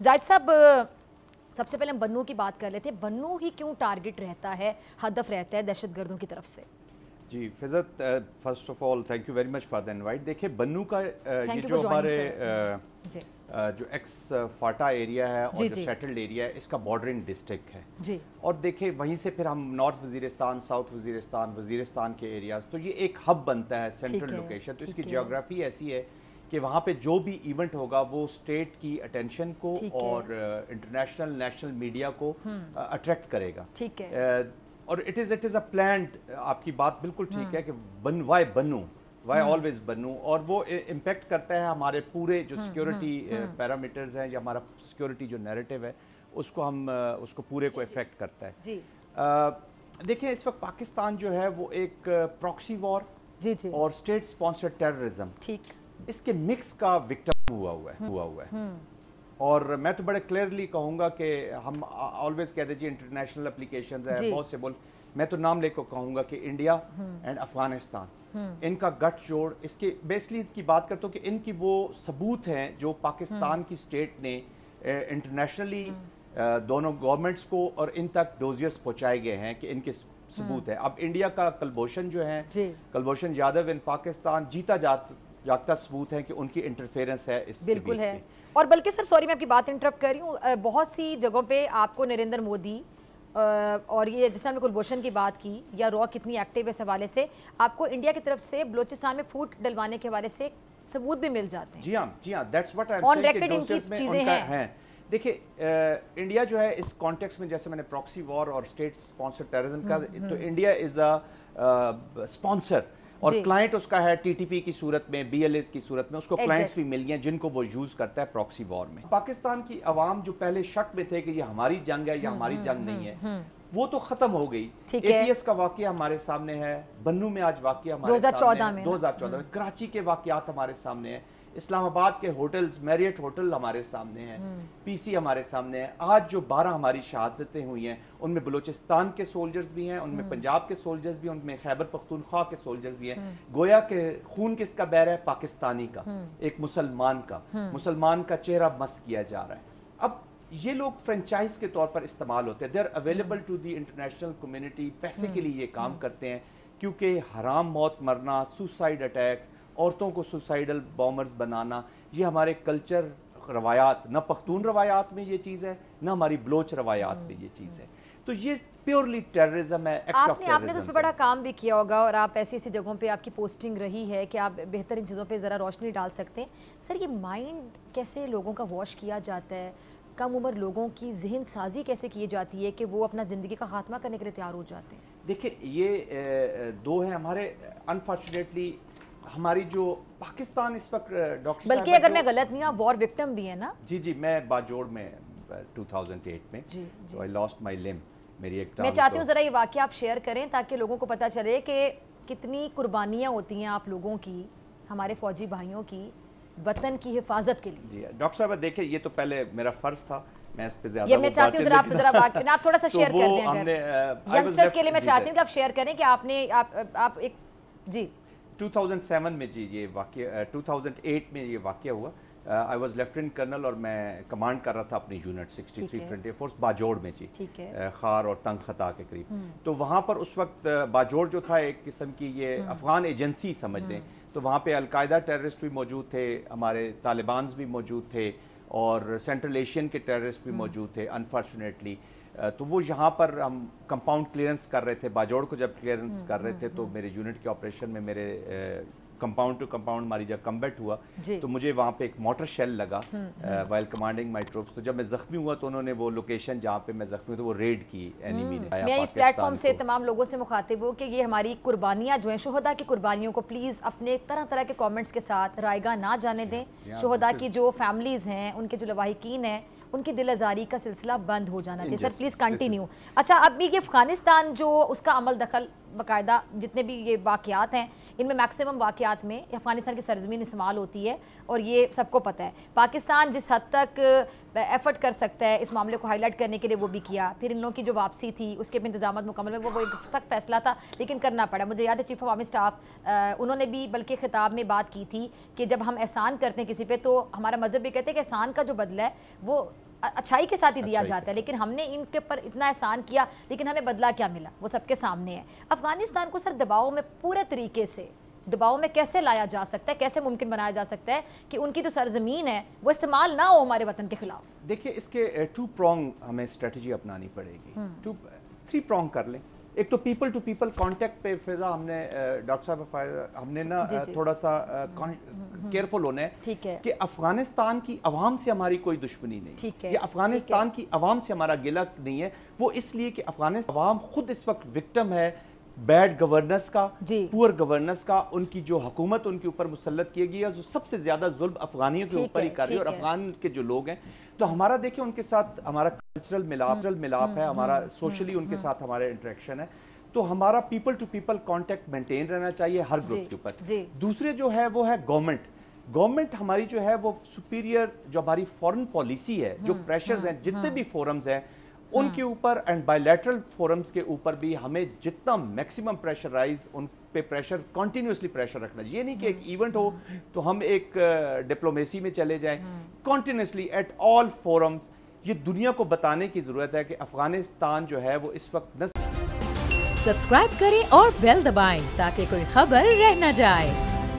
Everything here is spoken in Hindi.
जायद साहब सबसे पहले हम बन्नू की बात कर लेते हैं। बन्नू ही क्यों टारगेट रहता है हदफ रहता है दहशतगर्दों की तरफ़ से? जी फिजत first of all thank you very much for the invite देखिए बन्नू का uh, ये जो हमारे uh, uh, जो। एक्स फाटा एरिया है और जो सेटल्ड एरिया है इसका बॉर्डरिंग डिस्ट्रिक्ट है। जी। और देखिए वहीं से फिर हम नॉर्थ वजीरिस्तान साउथ वजीरिस्तान वजीरिस्तान के एरियाज़ तो ये एक हब बनता है सेंट्रल लोकेशन तो इसकी जोग्राफी ऐसी है कि वहाँ पे जो भी इवेंट होगा वो स्टेट की अटेंशन को और इंटरनेशनल नेशनल मीडिया को अट्रैक्ट uh, करेगा। ठीक है। Uh, और it is it is a plan आपकी बात बिल्कुल ठीक हम्म। है कि बन वाई बनू? वाई ऑलवेज बनू? और वो इम्पेक्ट करता है हमारे पूरे जो सिक्योरिटी हम्म, पैरामीटर्स हम्म, हैं या हमारा सिक्योरिटी जो नैरेटिव है उसको हम उसको पूरे को इफ़ेक्ट करता है। जी। देखिए इस वक्त पाकिस्तान जो है वो एक प्रॉक्सी वॉर जी जी। और स्टेट स्पॉन्सर्ड टेररिज्म ठीक। इसके मिक्स का विक्टम हुआ हुआ है हम्म। हुआ हुआ है। हम्म। और मैं तो बड़े क्लियरली कहूँगा कि हम ऑलवेज कहते जी इंटरनेशनल एप्लीकेशन है बहुत से बोल मैं तो नाम लेकर कहूँगा कि इंडिया एंड हम्म। अफ़गानिस्तान इनका गठ जोड़ इसके बेसली की बात करता हूँ कि इनकी वो सबूत हैं जो पाकिस्तान की स्टेट ने इंटरनेशनली दोनों गवर्नमेंट्स को और इन तक डोजियर्स पहुँचाए गए हैं कि इनके सबूत है। अब इंडिया का कलभूषण जो है कलभूषण यादव इन पाकिस्तान जीता जाता जागता सबूत है कि उनकी इंटरफेरेंस है इस बिल्कुल है। और बल्कि सर सॉरी मैं आपकी बात इंटरप्ट कर रही हूँ। बहुत सी जगहों पे आपको नरेंद्र मोदी और ये जैसे हमने कुलभूषण की बात की या रॉ कितनी एक्टिव है इस हवाले से आपको इंडिया की तरफ़ से बलोचिस्तान में फूट डलवाने के हवाले से सबूत भी मिल जाते हैं। जी हाँ जी हाँ that's what I am on record इनकी चीज़ें हैं। है। देखिए इंडिया जो है इस कॉन्टेक्स्ट में जैसे मैंने प्रॉक्सी वॉर और स्टेट स्पॉन्सर टेररिज्म का हम्म, तो इंडिया इज़ अ स्पॉन्सर और क्लाइंट उसका है टीटीपी की सूरत में बीएलएस की सूरत में उसको क्लाइंट्स भी मिल गए जिनको वो यूज़ करता है प्रॉक्सी वॉर में। पाकिस्तान की आवाम जो पहले शक में थे कि ये हमारी जंग है या हम्म, हमारी हम्म, जंग नहीं है हम्म, वो तो खत्म हो गई। एटीएस का वाक्य हमारे सामने है बन्नू में आज वाक्य हमारे 2014 में 2014 में कराची के वाकयात हमारे सामने है। इस्लामाबाद के होटल्स मैरियट होटल हमारे सामने हैं पीसी हम्म। हमारे सामने है। आज जो 12 हमारी शहादतें हुई हैं उनमें बलूचिस्तान के सोल्जर्स भी हैं उनमें हम्म। पंजाब के सोल्जर्स भी हैं उनमें खैबर पख्तूनख्वा के सोल्जर्स भी हैं। हम्म। गोया के खून किसका बैर है? पाकिस्तानी का एक मुसलमान का। मुसलमान का चेहरा मस किया जा रहा है। अब ये लोग फ्रेंचाइज के तौर पर इस्तेमाल होते हैं। They are available to the international community पैसे के लिए ये काम करते हैं क्योंकि हराम मौत मरना सुसाइड अटैक्स औरतों को सुसाइडल बॉमर्स बनाना ये हमारे कल्चर रवायात न पख्तून रवायात में ये चीज़ है न हमारी ब्लोच रवायात में ये चीज़ है। तो ये प्योरली टेररिज्म है एक्ट आपने आपने तो उसमें बड़ा काम भी किया होगा और आप ऐसी ऐसी जगहों पे आपकी पोस्टिंग रही है कि आप बेहतर इन चीज़ों पे ज़रा रोशनी डाल सकते हैं। सर ये माइंड कैसे लोगों का वॉश किया जाता है? कम उम्र लोगों की जहन साजी कैसे की जाती है कि वो अपना ज़िंदगी का खात्मा करने के लिए तैयार हो जाते हैं? देखिए ये दो हैं हमारे। अनफॉर्चुनेटली हमारी जो पाकिस्तान इस वक्त डॉक्टर बल्कि अगर मैं गलत नहीं आप वॉर विक्टिम भी है ना? जी जी मैं बाजोड़ में 2008 में तो आई लॉस्ट माय लिम मेरी एक मैं चाहती हूँ ज़रा ये वाक्य आप शेयर करें ताकि लोगों को पता चले कि कितनी कुर्बानियाँ होती हैं आप लोगों की हमारे फौजी भाइयों की वतन की हिफाजत के लिए। जी डॉक्टर साहब देखिए ये तो पहले मेरा फ़र्ज़ था मैं इस पे ज़्यादा ये मैं चाहती हूँ आप जरा वाक्य आप थोड़ा सा शेयर तो कर दें हमने यंगस्टर्स के लिए मैं चाहती हूँ कि आप शेयर करें कि आपने आप आप एक जी। 2007 में जी ये वाक्य 2008 में ये वाक्य हुआ। आई वॉज़ लेफ्टिनेंट कर्नल और मैं कमांड कर रहा था अपनी unit sixty three twenty force Bajaur में जी। खार और तंग खता के करीब। हम्म। तो वहाँ पर उस वक्त बाजोड़ जो था एक किस्म की ये हम्म। अफगान एजेंसी समझ लें। हम्म। तो वहाँ पे अलकायदा टेररिस्ट भी मौजूद थे हमारे तालिबान भी मौजूद थे और सेंट्रल एशियन के टेररिस्ट भी मौजूद थे अनफॉर्चुनेटली तो वो यहाँ पर हम कंपाउंड क्लियरेंस कर रहे थे बाजोड़ को जब क्लियरेंस हम्म, कर रहे हम्म, थे तो हम्म। मेरे यूनिट के ऑपरेशन में मेरे कंपाउंड टू कंपाउंड हमारी जब कम्बेट हुआ। तो मुझे वहाँ पे एक मोटर शेल लगा वाइल कमांडिंग माई ट्रूप्स तो जब मैं जख्मी हुआ तो उन्होंने वो लोकेशन जहाँ पे मैं जख्मी हुआ तो वो रेड की एनिमी ने। मैं इस प्लेटफॉर्म से तमाम लोगों से मुखातिब हूँ कि ये हमारी कुर्बानियाँ जो हैं शहदा की कुर्बानियों को प्लीज़ अपने तरह तरह के कॉमेंट्स के साथ रायगा ना जाने दें। शहदा की जो फैमिलीज़ हैं उनके जो लवाहिकीन हैं उनकी दिल आज़ारी का सिलसिला बंद हो जाना चाहिए। सर प्लीज़ कंटिन्यू अच्छा अभी ये अफ़गानिस्तान जो उसका अमल दखल बाकायदा जितने भी ये वाक़ात हैं इनमें मैक्सिमम वाक़ात में अफ़गानिस्तान की सरजमीन इस्तेमाल होती है और ये सबको पता है। पाकिस्तान जिस हद तक एफ़र्ट कर सकता है इस मामले को हाईलाइट करने के लिए वो भी किया। फिर इन लोगों की जो वापसी थी उसके भी इंतज़ाम मुकम्मल में वो वो एक सख्त फैसला था लेकिन करना पड़ा। मुझे याद है चीफ ऑफ़ आर्मी स्टाफ उन्होंने भी बल्कि खिताब में बात की थी कि जब हम एहसान करते हैं किसी पे तो हमारा मज़हब भी कहते हैं कि एहसान का जो बदला है वो अच्छाई के साथ ही दिया जाता है लेकिन हमने इनके पर इतना एहसान किया लेकिन हमें बदला क्या मिला? वो सबके सामने है। अफ़गानिस्तान को सर दबाव में पूरे तरीके से दबाव में कैसे लाया जा सकता है कैसे मुमकिन बनाया जा सकता है कि उनकी जो तो सरजमीन है वो इस्तेमाल ना हो हमारे वतन के खिलाफ? देखिए इसके टू प्रोंग हमें स्ट्रेटजी अपनानी पड़ेगी। टू थ्री प्रोंग कर लें। एक तो पीपल टू पीपल कांटेक्ट पे फिजा हमने डॉक्टर साहब हमने ना थोड़ा सा केयरफुल हम्म, हम्म, हम्म। होना है कि अफ़गानिस्तान की आवाम से हमारी कोई दुश्मनी नहीं। ठीक है ये अफ़गानिस्तान की आवाम से हमारा गिला नहीं है। वो इसलिए कि अफ़गानिस्तान आवाम खुद इस वक्त विक्टम है बैड गवर्नेंस का पुअर गवर्नेंस का उनकी जो हुकूमत उनके ऊपर मुसलत की गई है जो सबसे ज़्यादा जुल्म अफगानियों के ऊपर ही कर रही है और अफगान के जो लोग हैं तो हमारा देखिए उनके साथ हमारा कल्चरल मिलाप हम्म, मिलाप हम्म, है हमारा सोशली हम्म, उनके साथ हमारे इंटरेक्शन है। तो हमारा people to people contact maintain रहना चाहिए हर ग्रुप के ऊपर। दूसरे जो है वो है गवर्नमेंट गवर्नमेंट हमारी जो है वो सुपीरियर जो हमारी फॉरेन पॉलिसी है जो प्रेशर्स हैं जितने भी फोरम्स हैं उनके। ऊपर एंड बायलैटरल फोरम्स के ऊपर भी हमें जितना मैक्सिमम प्रेशराइज उन पे प्रेशर कॉन्टीन्यूसली प्रेशर रखना ये नहीं कि एक इवेंट हो तो हम एक डिप्लोमेसी में चले जाएँ। कॉन्टीन्यूसली एट ऑल फोरम्स ये दुनिया को बताने की ज़रूरत है कि अफ़गानिस्तान जो है वो इस वक्त न सब्सक्राइब करें और बेल दबाएँ ताकि कोई खबर रह न जाए।